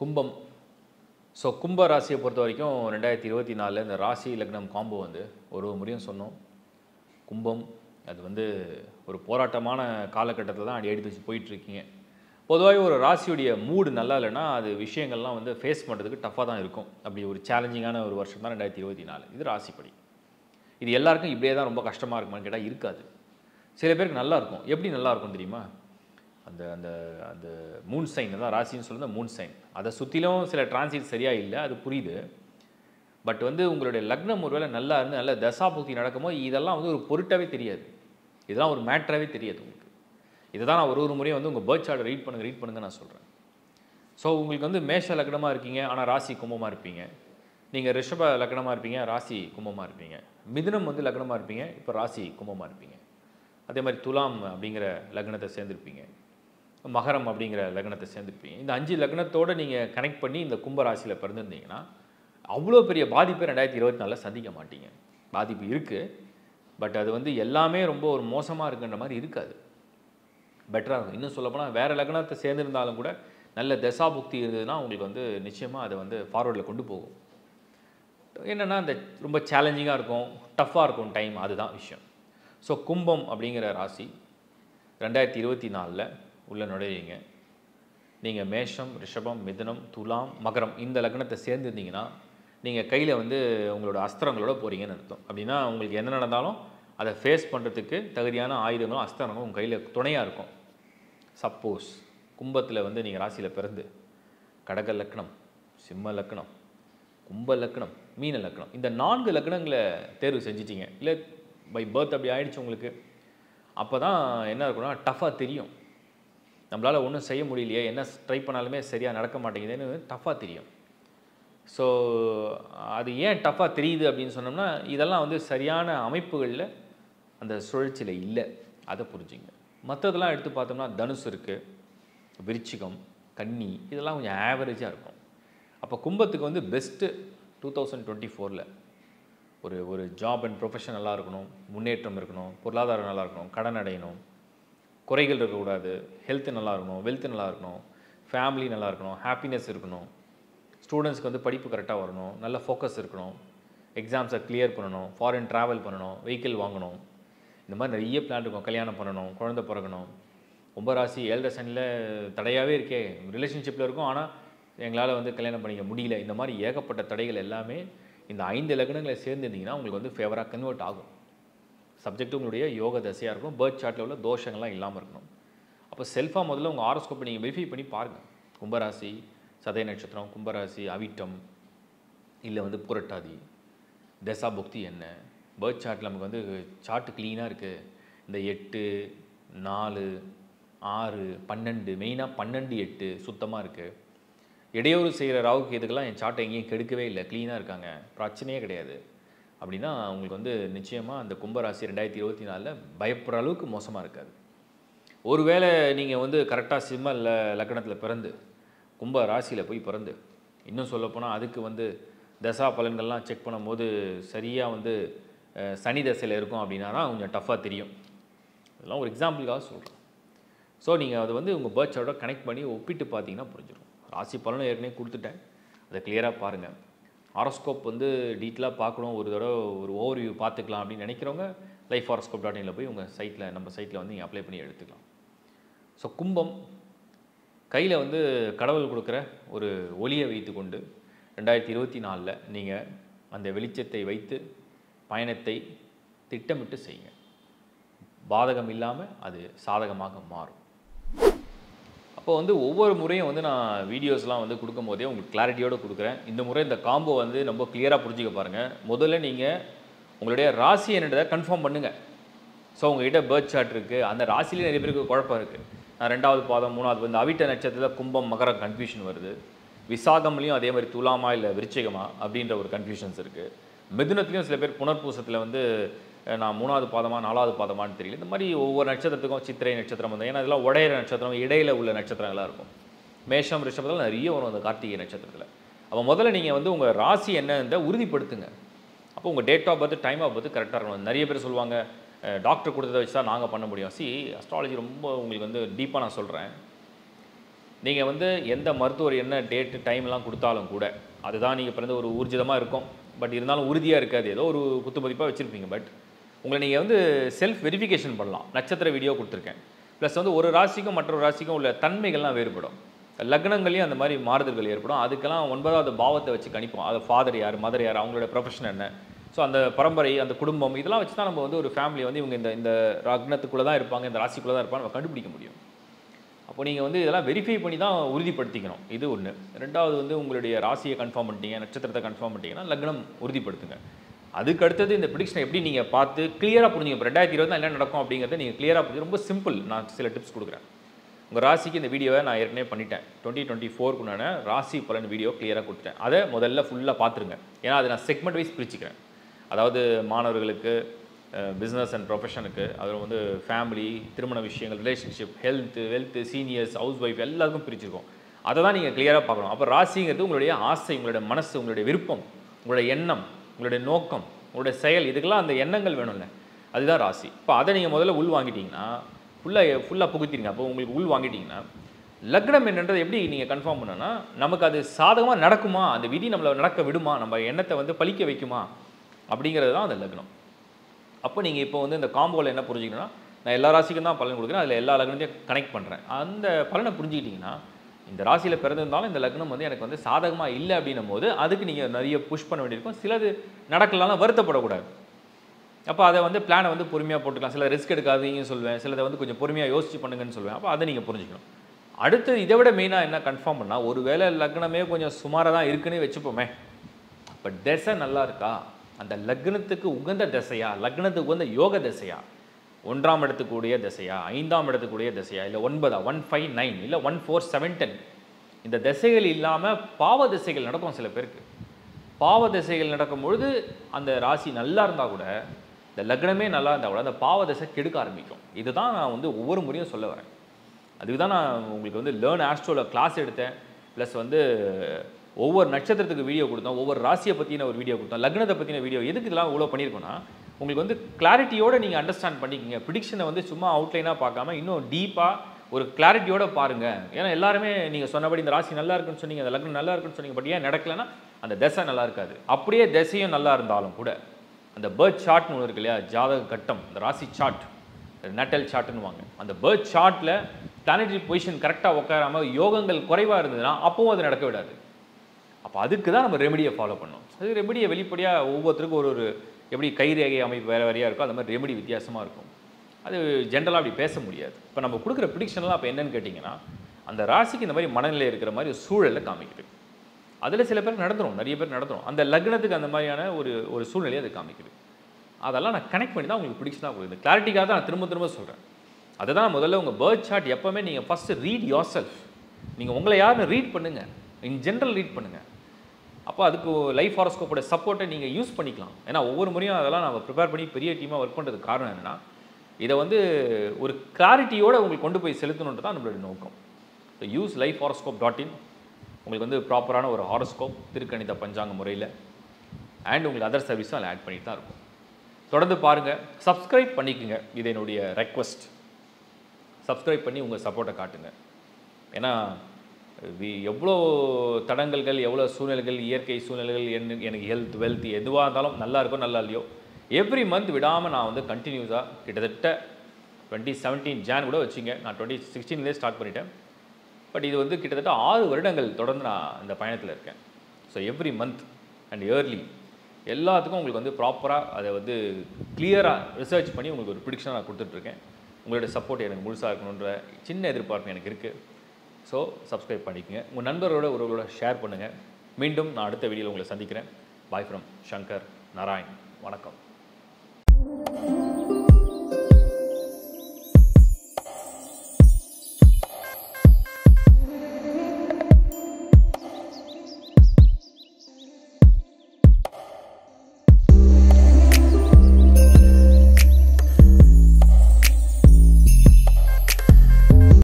கும்பம். ஸோ கும்ப ராசியை பொறுத்த வரைக்கும் ரெண்டாயிரத்தி இருபத்தி நாலில் இந்த ராசி லக்னம் காம்போ வந்து ஒரு முறையும் சொன்னோம். கும்பம் அது வந்து ஒரு போராட்டமான காலகட்டத்தில் தான் அடி எடுத்து வச்சு போயிட்டுருக்கீங்க. பொதுவாகவே ஒரு ராசியுடைய மூடு நல்லா இல்லைன்னா அது விஷயங்கள்லாம் வந்து ஃபேஸ் பண்ணுறதுக்கு டஃப்பாக தான் இருக்கும். அப்படி ஒரு சேலஞ்சிங்கான ஒரு வருஷம் தான் ரெண்டாயிரத்தி இருபத்தி நாலு. இது ராசிப்படி. இது எல்லாருக்கும் இப்படியே தான் ரொம்ப கஷ்டமாக இருக்குமான்னு கேட்டால் இருக்காது. சில பேருக்கு நல்லாயிருக்கும் எப்படி நல்லாயிருக்கும் தெரியுமா? அந்த அந்த அந்த மூன் சைன் தான் ராசின்னு சொல்லுறது மூன் சைன் அதை சுற்றிலும் சில டிரான்சிட் சரியாக இல்லை அது புரியுது. பட் வந்து உங்களுடைய லக்னம் ஒருவேளை நல்லா இருந்து நல்ல தசாபுக்தி நடக்கும்போது இதெல்லாம் வந்து ஒரு பொருட்டாகவே தெரியாது. இதெல்லாம் ஒரு மேட்டராகவே தெரியாது உங்களுக்கு. இதை தான் நான் ஒரு ஒரு முறையும் வந்து உங்கள் பேர்த் சார்ட்டை ரீட் பண்ணுங்க ரீட் பண்ணுங்க நான் சொல்கிறேன் ஸோ உங்களுக்கு வந்து மேஷ லக்னமாக இருக்கீங்க ஆனால் ராசி கும்பமாக இருப்பீங்க. நீங்கள் ரிஷப லக்னமாக இருப்பீங்க ராசி கும்பமாக இருப்பீங்க. மிதுனம் வந்து லக்னமாக இருப்பீங்க இப்போ ராசி கும்பமாக இருப்பீங்க. அதே மாதிரி துலாம் அப்படிங்கிற லக்னத்தை சேர்ந்துருப்பீங்க. மகரம் அப்படிங்கிற லக்னத்தை சேர்ந்துருப்பீங்க. இந்த அஞ்சு லக்னத்தோடு நீங்கள் கனெக்ட் பண்ணி இந்த கும்ப ராசியில் பிறந்திருந்தீங்கன்னா அவ்வளோ பெரிய பாதிப்பை ரெண்டாயிரத்தி இருபத்தி நாலில் சந்திக்க மாட்டீங்க. பாதிப்பு இருக்குது பட் அது வந்து எல்லாமே ரொம்ப ஒரு மோசமாக இருக்குன்ற மாதிரி இருக்காது. பெட்டராக இருக்கும். இன்னும் சொல்லப்போனால் வேறு லக்னத்தை சேர்ந்துருந்தாலும் கூட நல்ல தசாபுக்தி இருந்ததுன்னா உங்களுக்கு வந்து நிச்சயமாக அதை வந்து ஃபார்வர்டில் கொண்டு போகும். என்னென்னா இந்த ரொம்ப சேலஞ்சிங்காக இருக்கும். டஃப்பாக இருக்கும் டைம் அதுதான் விஷயம். ஸோ கும்பம் அப்படிங்கிற ராசி ரெண்டாயிரத்தி இருபத்தி நாலில் உள்ளே நுழையீங்க நீங்கள் மேஷம் ரிஷபம் மிதனம் துலாம் மகரம் இந்த லக்னத்தை சேர்ந்துருந்தீங்கன்னா நீங்கள் கையில் வந்து உங்களோட அஸ்திரங்களோட போகிறீங்கன்னு அர்த்தம். அப்படின்னா உங்களுக்கு என்ன நடந்தாலும் அதை ஃபேஸ் பண்ணுறதுக்கு தகுதியான ஆயுதங்களும் அஸ்திரங்களும் உங்கள் கையில் துணையாக இருக்கும். சப்போஸ் கும்பத்தில் வந்து நீங்கள் ராசியில் பிறந்து கடக லக்னம் சிம்ம லக்னம் கும்ப லக்னம் மீன லக்னம் இந்த நான்கு லக்னங்களை தேர்வு செஞ்சிட்டீங்க. இல்லை பை பர்த் அப்படி ஆயிடுச்சு உங்களுக்கு. அப்போ தான் என்ன இருக்குன்னா டஃப்பாக தெரியும். நம்மளால் ஒன்றும் செய்ய முடியலையே என்ன ட்ரை பண்ணாலுமே சரியாக நடக்க மாட்டேங்குதுன்னு டஃப்பாக தெரியும். ஸோ அது ஏன் டஃப்பாக தெரியுது அப்படின்னு சொன்னோம்னா இதெல்லாம் வந்து சரியான அமைப்புகளில் அந்த சுழற்சியில் இல்லை. அதை புரிஞ்சுங்க. மற்றதெல்லாம் எடுத்து பார்த்தோம்னா தனுசு இருக்குது விருச்சிகம் கன்னி இதெல்லாம் கொஞ்சம் ஆவரேஜாக இருக்கும். அப்போ கும்பத்துக்கு வந்து பெஸ்ட்டு டூ தௌசண்ட் டுவெண்ட்டி ஃபோரில் ஒரு ஒரு ஜாப் அண்ட் ப்ரொஃபஷன் நல்லா இருக்கணும் முன்னேற்றம் இருக்கணும் பொருளாதாரம் நல்லா இருக்கணும் கடன் அடையணும் குறைகள் இருக்கக்கூடாது. ஹெல்த்து நல்லா இருக்கணும் வெல்த்து நல்லா இருக்கணும் ஃபேமிலி நல்லா இருக்கணும். ஹாப்பினஸ் இருக்கணும் ஸ்டூடெண்ட்ஸ்க்கு வந்து படிப்பு கரெக்டாக வரணும் நல்ல ஃபோக்கஸ் இருக்கணும். எக்ஸாம்ஸை கிளியர் பண்ணணும் ஃபாரின் ட்ராவல் பண்ணணும் வெஹிக்கிள் வாங்கணும். இந்த மாதிரி நிறைய பிளான் இருக்கும். கல்யாணம் பண்ணணும் குழந்தை பிறக்கணும். ரொம்ப ராசி ஏழரை சனியில் தடையாகவே இருக்கே. ரிலேஷன்ஷிப்பில் இருக்கும் ஆனால் எங்களால் வந்து கல்யாணம் பண்ணிக்க முடியல. இந்த மாதிரி ஏகப்பட்ட தடைகள் எல்லாமே இந்த ஐந்து லக்னங்களை சேர்ந்துருந்தீங்கன்னா உங்களுக்கு வந்து ஃபேவராக கன்வெர்ட் ஆகும். சப்ஜெக்ட் உங்களுடைய யோக தசையாக இருக்கும் பேர்த் சார்ட்டில் உள்ள தோஷங்கள்லாம் இல்லாமல் இருக்கணும். அப்போ செல்ஃபாக முதல்ல உங்கள் ஆரோஸ்கோப்பை நீங்கள் வெரிஃபை பண்ணி பாருங்கள் கும்பராசி சதய நட்சத்திரம் கும்பராசி அவிட்டம் இல்லை வந்து புரட்டாதி தசா புக்தி என்ன? பேர்த் சார்ட்டில் நமக்கு வந்து சார்ட்டு க்ளீனாக இருக்குது இந்த எட்டு நாலு ஆறு பன்னெண்டு மெயினாக பன்னெண்டு எட்டு சுத்தமாக இருக்குது இடையூறு செய்கிற ராவுக்கு இதுக்கெல்லாம் என் சார்ட்டை எங்கேயும் கெடுக்கவே இல்லை. க்ளீனாக இருக்காங்க. பிரச்சனையே கிடையாது. அப்படின்னா உங்களுக்கு வந்து நிச்சயமாக அந்த கும்பராசி ரெண்டாயிரத்தி இருபத்தி நாலில் பயப்படுற அளவுக்கு மோசமாக இருக்காது. ஒருவேளை நீங்கள் வந்து கரெக்டாக சிம்ம ல லக்கணத்தில் பிறந்து கும்ப ராசியில் போய் பிறந்து இன்னும் சொல்லப்போனால் அதுக்கு வந்து தசா பலன்கள்லாம் செக் பண்ணும்போது சரியாக வந்து சனி தசையில் இருக்கும் அப்படின்னா தான் கொஞ்சம் டஃப்பாக தெரியும். இதெல்லாம் ஒரு எக்ஸாம்பிளுக்காக சொல்கிறேன் ஸோ நீங்கள் அதை வந்து உங்கள் பேர்த்ஸோட கனெக்ட் பண்ணி ஒப்பிட்டு பார்த்தீங்கன்னா புரிஞ்சிடும் ராசி பலனும் ஏற்கனவே கொடுத்துட்டேன். அதை கிளியராக பாருங்கள் ஹாரோஸ்கோப் வந்து டீட்டெயிலாக பார்க்கணும் ஒரு தடவை ஒரு ஓவர்வியூ பார்த்துக்கலாம் அப்படின்னு நினைக்கிறவங்க லைஃப் ஹாரோஸ்கோப் டாட் இனில் போய் உங்கள் சைட்டில் நம்ம சைட்டில் வந்து நீங்கள் அப்ளை பண்ணி எடுத்துக்கலாம். ஸோ கும்பம் கையில் வந்து கடவுள் கொடுக்குற ஒரு ஒளியை வைத்துக்கொண்டு ரெண்டாயிரத்தி இருபத்தி நாலில் நீங்கள் அந்த வெளிச்சத்தை வைத்து பயணத்தை திட்டமிட்டு செய்யுங்க. பாதகம் இல்லாமல் அது சாதகமாக மாறும். அப்போ வந்து ஒவ்வொரு முறையும் வந்து நான் வீடியோஸ்லாம் வந்து கொடுக்கும்போதே உங்களுக்கு கிளாரிட்டியோடு கொடுக்குறேன். இந்த முறை இந்த காம்போ வந்து ரொம்ப கிளியராக புரிஞ்சிக்க பாருங்கள் முதல்ல நீங்கள் உங்களுடைய ராசி என்னன்றதை கன்ஃபார்ம் பண்ணுங்கள் ஸோ உங்ககிட்ட பேர்த் சார்ட் இருக்குது அந்த ராசிலேயே நிறைய பேருக்கு குழப்பம் இருக்குது நான் ரெண்டாவது பாதம் மூணாவது வந்து அவிட்ட நட்சத்திரத்தில் கும்பம் மகரம் கன்ஃபியூஷன் வருது. விசாகம்லேயும் அதே மாதிரி துலாமா இல்லை விருச்சிகமா அப்படின்ற ஒரு கன்ஃபியூஷன்ஸ் இருக்குது மிதுனத்துலேயும் சில பேர் புனர்பூசத்தில் வந்து நான் மூணாவது பாதமா நாலாவது பாதமான்னு தெரியல. இந்த மாதிரி ஒவ்வொரு நட்சத்திரத்துக்கும் சித்திரை நட்சத்திரம் வந்து ஏன்னா இதெல்லாம் உடையிற நட்சத்திரம் இடையில உள்ள நட்சத்திரங்களாக இருக்கும். மேஷம் ரிஷபத்தில் நிறைய வரும் அந்த கார்த்திகை நட்சத்திரத்தில். அப்போ முதல்ல நீங்கள் வந்து உங்கள் ராசி என்னன்றதை உறுதிப்படுத்துங்க. அப்போ உங்கள் date of birth time of birth கரெக்டாக இருக்கணும். நிறைய பேர் சொல்லுவாங்க டாக்டர் கொடுத்ததை வச்சு தான் நாங்கள் பண்ண முடியும். சி அஸ்ட்ராலஜி ரொம்ப உங்களுக்கு வந்து டீப்பாக நான் சொல்கிறேன் நீங்கள் வந்து எந்த மருத்துவர் என்ன டேட்டு டைம்லாம் கொடுத்தாலும் கூட அதுதான் நீங்கள் பிறந்த ஒரு ஊர்ஜிதமாக இருக்கும். பட் இருந்தாலும் உறுதியாக இருக்காது. ஏதோ ஒரு குத்து மதிப்பாக வச்சுருப்பீங்க. பட் உங்களை நீங்கள் வந்து செல்ஃப் வெரிஃபிகேஷன் பண்ணலாம். நட்சத்திர வீடியோ கொடுத்துருக்கேன். ப்ளஸ் வந்து ஒரு ராசிக்கும் மற்றொரு ராசிக்கும் உள்ள தன்மைகள்லாம் வேறுபடும். லக்னங்களையும் அந்த மாதிரி மாறுதல்கள் ஏற்படும். அதுக்கெல்லாம் ஒன்பதாவது பாவத்தை வச்சு கணிப்போம். அது ஃபாதர் யார் மதர் யார் அவங்களோட ப்ரொஃபஷன் என்ன. ஸோ அந்த பரம்பரை அந்த குடும்பம் இதெல்லாம் வச்சு தான் நம்ம வந்து ஒரு ஃபேமிலி வந்து இவங்க இந்த இந்த லக்னத்துக்குள்ளே தான் இருப்பாங்க இந்த ராசிக்குள்ளே தான் இருப்பாங்க. நம்ம கண்டுபிடிக்க முடியும். அப்போ நீங்கள் வந்து இதெல்லாம் வெரிஃபை பண்ணி தான் உறுதிப்படுத்திக்கணும். இது ஒன்று ரெண்டாவது வந்து உங்களுடைய ராசியை கன்ஃபார்ம் பண்ணிட்டீங்க நட்சத்திரத்தை கன்ஃபார்ம் பண்ணிட்டீங்கன்னா லக்னம் உறுதிப்படுத்துங்க. அதுக்கு அடுத்தது இந்த ப்ரிடிக்ஷனை எப்படி நீங்கள் பார்த்து கிளியராக புரிஞ்சுங்க. இப்போ ரெண்டாயிரத்தி இருபது என்ன நடக்கும் அப்படிங்கிறத நீங்கள் கிளியராக புரிஞ்சு ரொம்ப சிம்பிள் நான் சில டிப்ஸ் கொடுக்குறேன். உங்கள் ராசிக்கு இந்த வீடியோவை நான் ஏற்கனவே பண்ணிட்டேன். டுவெண்ட்டி டுவெண்ட்டி ஃபோருக்குண்டான ராசி பலன் வீடியோ கிளியராக கொடுத்துட்டேன். அதை முதல்ல ஃபுல்லாக பார்த்துருங்க. ஏன்னா அதை நான் செக்மெண்ட் வைஸ் பிரிச்சுக்கிறேன். அதாவது மாணவர்களுக்கு பிஸ்னஸ் அண்ட் ப்ரொஃபஷனுக்கு அதில் வந்து ஃபேமிலி திருமண விஷயங்கள் relationship health wealth seniors house wife எல்லாருக்கும் பிரிச்சிருக்கோம். அதை தான் நீங்கள் கிளியராக பார்க்கணும். அப்போ ராசிங்கிறது உங்களுடைய ஆசை உங்களுடைய மனசு உங்களுடைய விருப்பம் உங்களுடைய எண்ணம் உங்களுடைய நோக்கம் உங்களுடைய செயல் இதுக்கெல்லாம் அந்த எண்ணங்கள் வேணும்ல. அதுதான் ராசி. இப்போ அதை நீங்கள் முதல்ல உள் வாங்கிட்டீங்கன்னா ஃபுல்லாக ஃபுல்லாக புகுத்திருங்க. அப்போ உங்களுக்கு உள் வாங்கிட்டீங்கன்னா லக்னம் என்னன்றது எப்படி நீங்கள் கன்ஃபார்ம் பண்ணனா நமக்கு அது சாதகமாக நடக்குமா? அந்த விதி நம்மளை நடக்க விடுமா? நம்ம எண்ணத்தை வந்து பழிக்க வைக்குமா? அப்படிங்கிறது தான் அந்த லக்னம். அப்போ நீங்கள் இப்போ வந்து இந்த காம்போவில் என்ன புரிஞ்சுக்கணும்னா நான் எல்லா ராசிக்கும் தான் பலன் கொடுக்குறேன். அதில் எல்லா லக்னத்தையும் கனெக்ட் பண்ணுறேன் அந்த பலனை புரிஞ்சுக்கிட்டிங்கன்னா இந்த ராசியில் பிறந்திருந்தாலும் இந்த லக்னம் வந்து எனக்கு வந்து சாதகமாக இல்லை அப்படின்னும் போது அதுக்கு நீங்கள் நிறைய புஷ் பண்ண வேண்டியிருக்கும். சிலது நடக்கலாம் வருத்தப்படக்கூடாது. அப்போ அதை வந்து பிளானை வந்து பொறுமையாக போட்டுக்கலாம். சில ரிஸ்க் எடுக்காதீங்கன்னு சொல்லுவேன் சிலதை வந்து கொஞ்சம் பொறுமையாக யோசிச்சு பண்ணுங்கன்னு சொல்லுவேன் அப்போ அதை நீங்கள் புரிஞ்சுக்கணும். அடுத்து இதை விட மெயினாக என்ன கன்ஃபார்ம் பண்ணால் ஒரு வேளை லக்னமே கொஞ்சம் சுமாராக தான் இருக்குன்னு வச்சுப்போமே. இப்போ திசை நல்லா இருக்கா? அந்த லக்னத்துக்கு உகந்த திசையா? லக்னத்துக்கு உகந்த யோக திசையா? ஒன்றாம் இடத்துக்குரிய திசையா ஐந்தாம் இடத்துக்குரிய திசையா இல்லை ஒன்பதா ஒன் ஃபைவ் நைன் இல்லை ஒன் ஃபோர் செவன் டென் இந்த திசைகள் இல்லாமல் பாவ திசைகள் நடக்கும் சில பேருக்கு. பாவ திசைகள் நடக்கும் பொழுது அந்த ராசி நல்லா இருந்தால் கூட இந்த லக்னமே நல்லா இருந்தால் கூட அந்த பாவ திசை கெடுக்க ஆரம்பிக்கும். இதுதான் நான் வந்து ஒவ்வொரு முறையும் சொல்ல வரேன். அதுக்கு தான் நான் உங்களுக்கு வந்து லேர்ன் ஆஸ்ட்ரோவில் கிளாஸ் எடுத்தேன். ப்ளஸ் வந்து ஒவ்வொரு நட்சத்திரத்துக்கு வீடியோ கொடுத்தோம். ஒவ்வொரு ராசியை பற்றின ஒரு வீடியோ கொடுத்தோம். லக்னத்தை பற்றின வீடியோ எதுக்கு இதெல்லாம் இவ்வளோ பண்ணியிருக்கோன்னா உங்களுக்கு வந்து கிளாரிட்டியோடு நீங்கள் அண்டர்ஸ்டாண்ட் பண்ணிக்கிங்க. ப்ரிடிக்ஷனை வந்து சும்மா அவுட்லைனாக பார்க்காம இன்னும் டீப்பாக ஒரு கிளாரிட்டியோட பாருங்கள் ஏன்னா எல்லாருமே நீங்கள் சொன்னபடி இந்த ராசி நல்லா இருக்குன்னு சொன்னீங்க அந்த லக்னம் நல்லா இருக்குன்னு சொன்னீங்க பட் ஏன் நடக்கலைன்னா அந்த திசை நல்லா இருக்காது. அப்படியே திசையும் நல்லா இருந்தாலும் கூட அந்த பேர்த் சார்ட்னு ஒன்று இருக்கு இல்லையா? ஜாதக கட்டம் இந்த ராசி சார்ட் நட்டல் சார்ட்னுவாங்க அந்த பேர்த் சார்ட்டில் பிளானட்டரி பொசிஷன் கரெக்டாக உட்காராம யோகங்கள் குறைவாக இருந்ததுன்னா அப்பவும் அது நடக்க விடாது. அப்போ அதுக்கு தான் நம்ம ரெமடியை ஃபாலோ பண்ணோம் அது ரெமடியை வெளிப்படையாக ஒவ்வொருத்தருக்கும் ஒரு ஒரு எப்படி கைரேகை அமைப்பு வேறு வேறையாக இருக்கோ அந்த மாதிரி ரெமெடி வித்தியாசமாக இருக்கும். அது ஜென்ரலாக அப்படி பேச முடியாது. இப்போ நம்ம கொடுக்குற ப்ரிடிக்ஷன்லாம் அப்போ என்னென்னு கேட்டிங்கன்னா அந்த ராசிக்கு இந்த மாதிரி மனநிலை இருக்கிற மாதிரி ஒரு சூழலை காமிக்குது. அதில் சில பேர் நடந்துடும் நிறைய பேர் நடந்துடும் அந்த லக்னத்துக்கு அந்த மாதிரியான ஒரு ஒரு சூழ்நிலையை அது காமிக்குது. அதெல்லாம் நான் கனெக்ட் பண்ணி தான் உங்களுக்கு ப்ரிடிக்ஷனாக கொடுக்குது. கிளாரிட்டிக்காக தான் நான் திரும்ப திரும்ப சொல்கிறேன் அதை தான் முதல்ல உங்கள் பேர்த் சார்ட் எப்போவுமே நீங்கள் ஃபஸ்ட்டு ரீட் யோர் செல்ஃப் நீங்கள் உங்களை யாருன்னு ரீட் பண்ணுங்கள் இன் ஜென்ரல் ரீட் பண்ணுங்கள் அப்போ அதுக்கு லைஃப் ஹாரோஸ்கோப்போட சப்போர்ட்டை நீங்கள் யூஸ் பண்ணிக்கலாம். ஏன்னா ஒவ்வொரு முறையும் அதெல்லாம் நம்ம ப்ரிப்பேர் பண்ணி பெரிய டீமாக ஒர்க் பண்ணுறதுக்கு காரணம் என்னென்னா இதை வந்து ஒரு கிளாரிட்டியோடு உங்களுக்கு கொண்டு போய் செலுத்தணுன்றது தான் நம்மளுடைய நோக்கம். So use life horoscope dot in உங்களுக்கு வந்து ப்ராப்பரான ஒரு ஹாரோஸ்கோப் திருக்கணித பஞ்சாங்க முறையில். அண்ட் உங்களுக்கு அதர் சர்வீஸும் அதில் ஆட் பண்ணிட்டு தான் இருக்கும். தொடர்ந்து பாருங்கள் சப்ஸ்கிரைப் பண்ணிக்கோங்க. இது என்னுடைய ரெக்வஸ்ட் சப்ஸ்கிரைப் பண்ணி உங்கள் சப்போர்ட்டை காட்டுங்க. ஏன்னா எவ்வளோ தடங்கல்கள் எவ்வளோ சூழ்நிலைகள் இயற்கை சூழ்நிலைகள் என் எனக்கு ஹெல்த் வெல்த் எதுவாக இருந்தாலும் நல்லா இருக்கோ நல்லா இல்லையோ எவ்ரி மந்த் விடாமல் நான் வந்து கண்டினியூஸாக கிட்டத்தட்ட டுவெண்ட்டி செவன்டீன் ஜான் கூட வச்சுங்க. நான் டுவெண்ட்டி சிக்ஸ்டீன்லேயே ஸ்டார்ட் பண்ணிட்டேன். பட் இது வந்து கிட்டத்தட்ட ஆறு வருடங்கள் தொடர்ந்து நான் இந்த பயணத்தில் இருக்கேன். So every month and yearly எல்லாத்துக்கும் உங்களுக்கு வந்து ப்ராப்பராக அதை வந்து கிளியராக ரிசர்ச் பண்ணி உங்களுக்கு ஒரு ப்ரிடிக்ஷன் நான் கொடுத்துட்ருக்கேன் உங்களோட சப்போர்ட் எனக்கு முழுசாக இருக்கணுன்ற சின்ன எதிர்பார்ப்பு எனக்கு இருக்குது ஸோ சப்ஸ்கிரைப் பண்ணிக்கங்க. உங்கள் நண்பரோட உறவுகளோட ஷேர் பண்ணுங்கள் மீண்டும் நான் அடுத்த வீடியோவில் உங்களை சந்திக்கிறேன். பாய் ஃப்ரம் சங்கர் நாராயண் வணக்கம்.